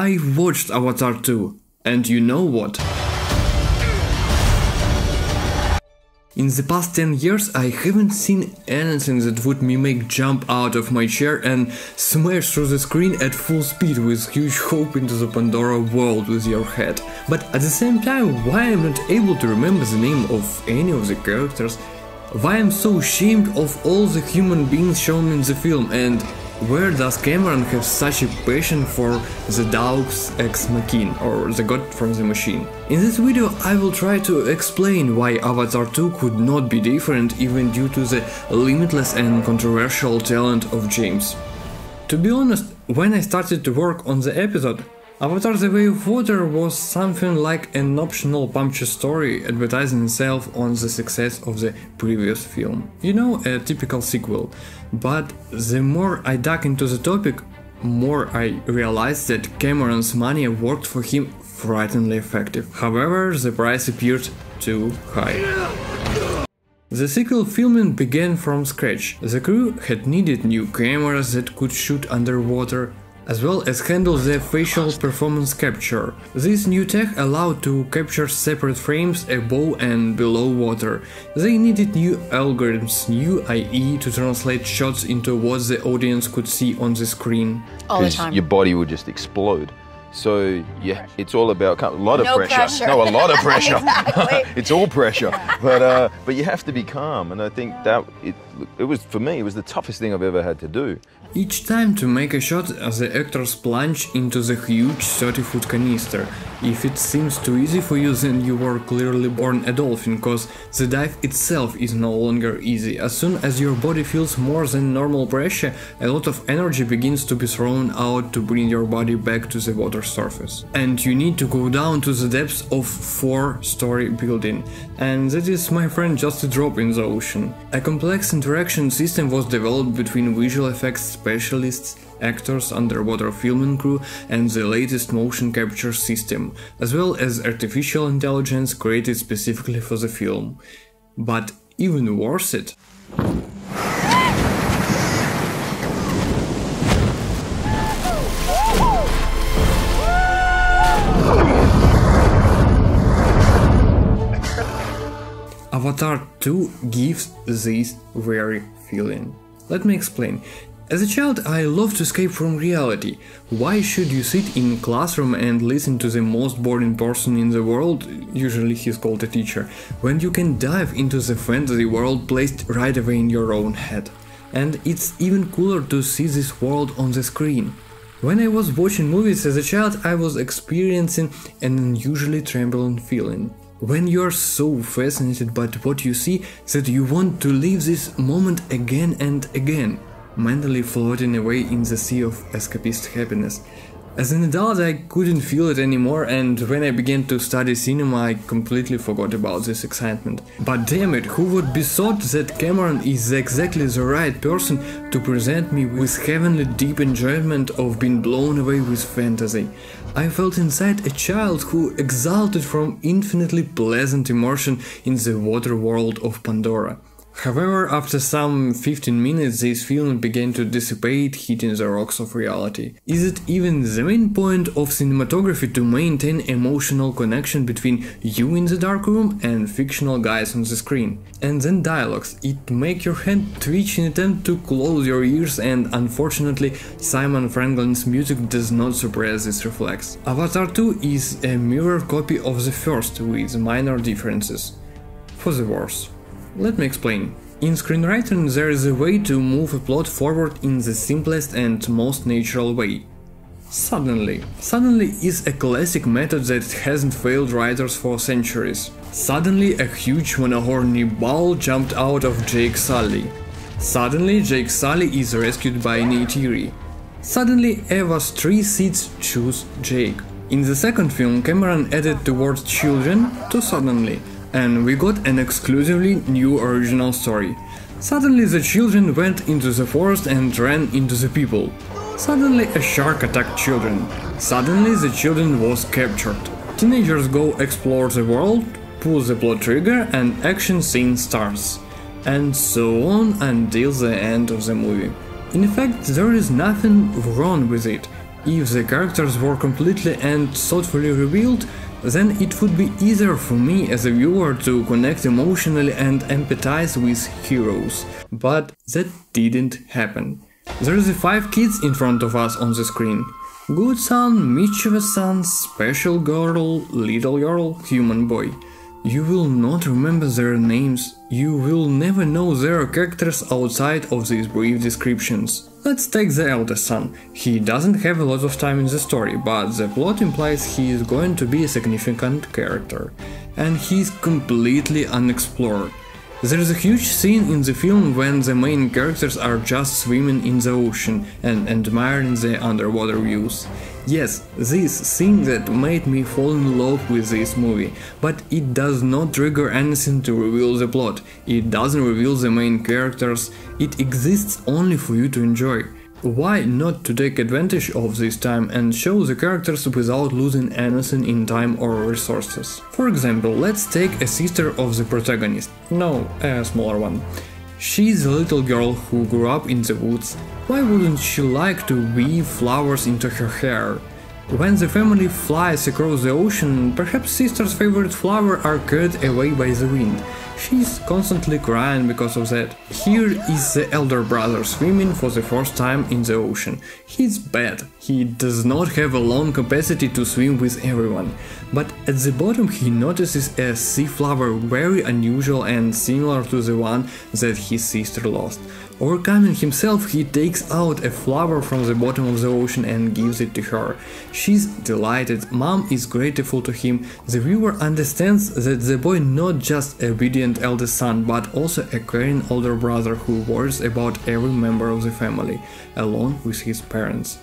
I watched Avatar 2, and you know what? In the past 10 years I haven't seen anything that would me make jump out of my chair and smash through the screen at full speed with huge hope into the Pandora world with your head. But at the same time, why I'm not able to remember the name of any of the characters, why I'm so ashamed of all the human beings shown in the film and where does Cameron have such a passion for the Deus Ex Machina, or the God from the Machine? In this video I will try to explain why Avatar 2 could not be different even due to the limitless and controversial talent of James. To be honest, when I started to work on the episode, Avatar The Way of Water was something like an optional punchy story advertising itself on the success of the previous film. You know, a typical sequel. But the more I dug into the topic, more I realized that Cameron's money worked for him frighteningly effective. However, the price appeared too high. The sequel filming began from scratch. The crew had needed new cameras that could shoot underwater, as well as handle the facial performance capture. This new tech allowed to capture separate frames above and below water. They needed new algorithms, new IE to translate shots into what the audience could see on the screen. All the time. Your body would just explode. So yeah, it's all about a lot of No pressure. pressure. No, a lot of pressure. Exactly. it's all pressure. But uh, but you have to be calm, and I think that it it was for me. It was the toughest thing I've ever had to do. Each time to make a shot, the actors plunge into the huge 30 foot canister. If it seems too easy for you, then you were clearly born a dolphin, cause the dive itself is no longer easy. As soon as your body feels more than normal pressure, a lot of energy begins to be thrown out to bring your body back to the water surface. And you need to go down to the depths of 4 story building. And that is, my friend, just a drop in the ocean. A complex interaction system was developed between visual effects specialists, actors, underwater filming crew, and the latest motion capture system, as well as artificial intelligence created specifically for the film. But even worse it. Avatar 2 gives this very feeling. Let me explain. As a child, I love to escape from reality. Why should you sit in classroom and listen to the most boring person in the world, usually he's called a teacher, when you can dive into the fantasy world placed right away in your own head? And it's even cooler to see this world on the screen. When I was watching movies as a child, I was experiencing an unusually trembling feeling. When you're so fascinated by what you see that you want to live this moment again and again, mentally floating away in the sea of escapist happiness. As an adult, I couldn't feel it anymore, and when I began to study cinema, I completely forgot about this excitement. But damn it, who would be thought that Cameron is exactly the right person to present me with heavenly deep enjoyment of being blown away with fantasy? I felt inside a child who exulted from infinitely pleasant immersion in the water world of Pandora. However, after some 15 minutes, this feeling began to dissipate, hitting the rocks of reality. Is it even the main point of cinematography to maintain emotional connection between you in the dark room and fictional guys on the screen? And then dialogues. It make your hand twitch in attempt to close your ears and unfortunately Simon Franklen's music does not suppress this reflex. Avatar 2 is a mirror copy of the first with minor differences. For the worse. Let me explain. In screenwriting, there is a way to move a plot forward in the simplest and most natural way. Suddenly. Suddenly is a classic method that hasn't failed writers for centuries. Suddenly a huge monohorny ball jumped out of Jake Sully. Suddenly Jake Sully is rescued by Neytiri. Suddenly Eywa's three seeds choose Jake. In the second film, Cameron added the word children to suddenly, and we got an exclusively new original story. Suddenly the children went into the forest and ran into the people. Suddenly a shark attacked children. Suddenly the children was captured. Teenagers go explore the world, pull the plot trigger and action scene starts. And so on until the end of the movie. In fact, there is nothing wrong with it. If the characters were completely and thoughtfully revealed, then it would be easier for me as a viewer to connect emotionally and empathize with heroes. But that didn't happen. There's the five kids in front of us on the screen. Good son, mischievous son, special girl, little girl, human boy. You will not remember their names, you will never know their characters outside of these brief descriptions. Let's take the eldest son. He doesn't have a lot of time in the story, but the plot implies he is going to be a significant character. And he's completely unexplored. There is a huge scene in the film when the main characters are just swimming in the ocean and admiring the underwater views. Yes, this scene that made me fall in love with this movie, but it does not trigger anything to reveal the plot, it doesn't reveal the main characters, it exists only for you to enjoy. Why not to take advantage of this time and show the characters without losing anything in time or resources? For example, let's take a sister of the protagonist, no, a smaller one. She's a little girl who grew up in the woods. Why wouldn't she like to weave flowers into her hair? When the family flies across the ocean, perhaps sister's favorite flower are carried away by the wind. She's constantly crying because of that. Here is the elder brother swimming for the first time in the ocean. He's bad, he does not have a long capacity to swim with everyone. But at the bottom he notices a sea flower very unusual and similar to the one that his sister lost. Overcoming himself, he takes out a flower from the bottom of the ocean and gives it to her. She's delighted, mom is grateful to him. The viewer understands that the boy not just a obedient eldest son, but also a caring older brother who worries about every member of the family, along with his parents.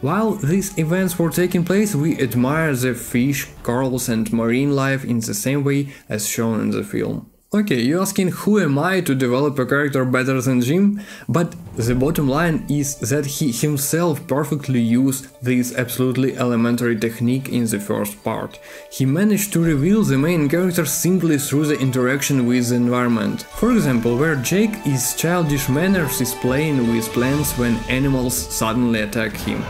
While these events were taking place, we admire the fish, corals and marine life in the same way as shown in the film. Okay, you're asking who am I to develop a character better than Jim? But the bottom line is that he himself perfectly used this absolutely elementary technique in the first part. He managed to reveal the main character simply through the interaction with the environment. For example, where Jake is childish manners is playing with plants when animals suddenly attack him.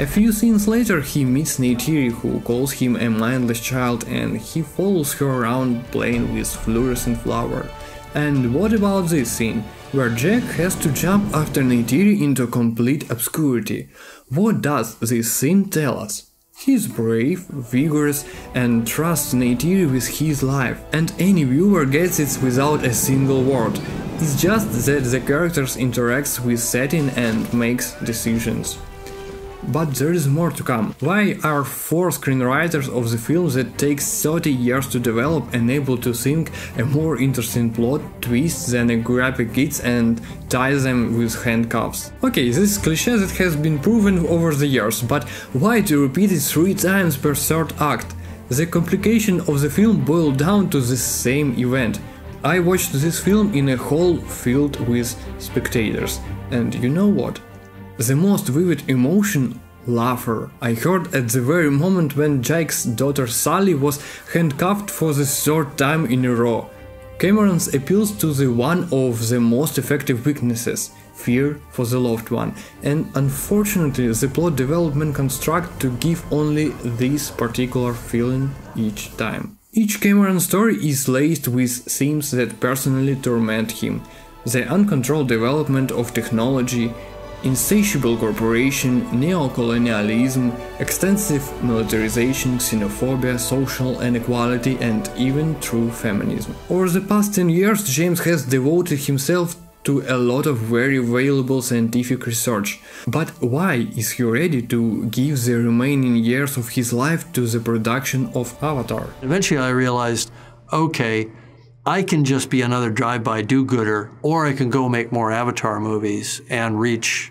A few scenes later he meets Neytiri who calls him a mindless child and he follows her around playing with fluorescent flower. And what about this scene, where Jack has to jump after Neytiri into complete obscurity? What does this scene tell us? He's brave, vigorous, and trusts Neytiri with his life, and any viewer gets it without a single word. It's just that the characters interacts with setting and makes decisions. But there is more to come. Why are four screenwriters of the film that takes 30 years to develop and able to think a more interesting plot twist than a graphic kids and tie them with handcuffs? Okay, this is cliche that has been proven over the years, but why to repeat it three times per third act? The complication of the film boiled down to the same event. I watched this film in a hall filled with spectators, and you know what? The most vivid emotion laughter. I heard at the very moment when Jake's daughter Sally was handcuffed for the third time in a row. Cameron's appeals to the one of the most effective weaknesses, fear for the loved one, and unfortunately the plot development construct to give only this particular feeling each time. Each Cameron story is laced with themes that personally torment him. The uncontrolled development of technology, insatiable corporation, neocolonialism, extensive militarization, xenophobia, social inequality, and even true feminism. Over the past 10 years, James has devoted himself to a lot of very valuable scientific research. But why is he ready to give the remaining years of his life to the production of Avatar? Eventually, I realized okay, I can just be another drive-by do-gooder, or I can go make more Avatar movies and reach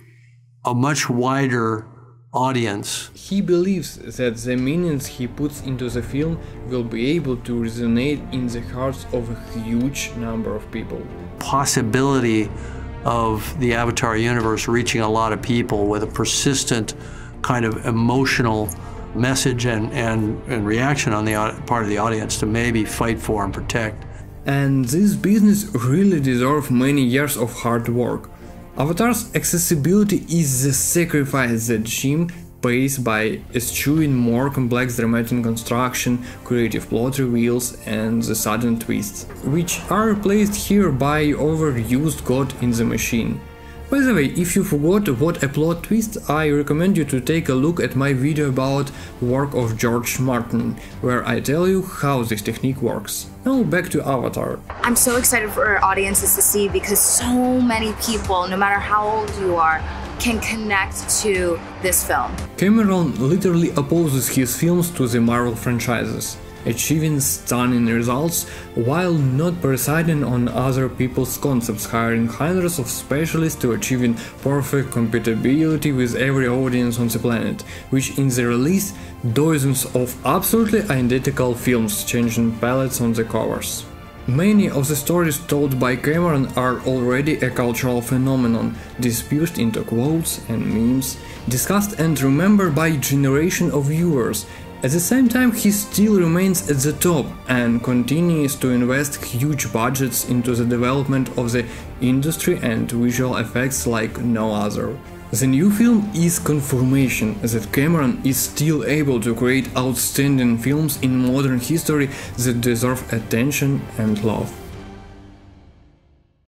a much wider audience. He believes that the meanings he puts into the film will be able to resonate in the hearts of a huge number of people. Possibility of the Avatar universe reaching a lot of people with a persistent kind of emotional message and, and, and reaction on the part of the audience to maybe fight for and protect. And this business really deserves many years of hard work. Avatar's accessibility is the sacrifice that Jim pays by eschewing more complex dramatic construction, creative plot reveals, and the sudden twists, which are replaced here by overused God in the Machine. By the way, if you forgot what a plot twist, I recommend you to take a look at my video about work of George Martin, where I tell you how this technique works. Now back to Avatar. I'm so excited for our audiences to see because so many people, no matter how old you are, can connect to this film. Cameron literally opposes his films to the Marvel franchises achieving stunning results while not presiding on other people's concepts, hiring hundreds of specialists to achieving perfect compatibility with every audience on the planet, which in the release dozens of absolutely identical films, changing palettes on the covers. Many of the stories told by Cameron are already a cultural phenomenon, dispersed into quotes and memes, discussed and remembered by generation of viewers, at the same time, he still remains at the top and continues to invest huge budgets into the development of the industry and visual effects like no other. The new film is confirmation that Cameron is still able to create outstanding films in modern history that deserve attention and love.